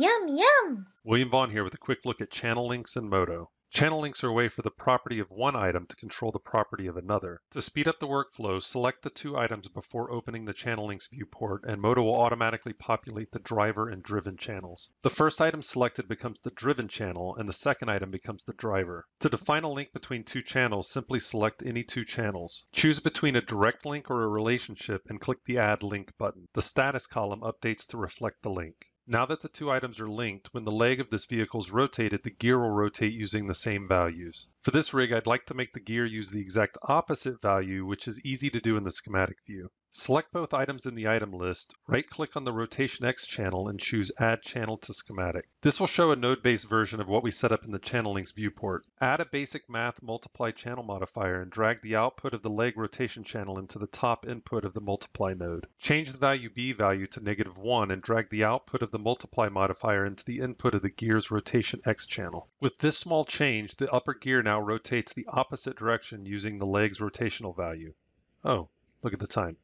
Yum, yum! William Vaughn here with a quick look at channel links in Modo. Channel links are a way for the property of one item to control the property of another. To speed up the workflow, select the two items before opening the channel links viewport and Modo will automatically populate the driver and driven channels. The first item selected becomes the driven channel and the second item becomes the driver. To define a link between two channels, simply select any two channels. Choose between a direct link or a relationship and click the Add Link button. The status column updates to reflect the link. Now that the two items are linked, when the leg of this vehicle is rotated, the gear will rotate using the same values. For this rig, I'd like to make the gear use the exact opposite value, which is easy to do in the schematic view. Select both items in the item list, right-click on the Rotation X channel and choose Add Channel to Schematic. This will show a node-based version of what we set up in the Channel Links viewport. Add a basic math multiply channel modifier and drag the output of the leg rotation channel into the top input of the multiply node. Change the value B value to negative 1 and drag the output of the multiply modifier into the input of the gear's Rotation X channel. With this small change, the upper gear now rotates the opposite direction using the leg's rotational value. Oh, look at the time.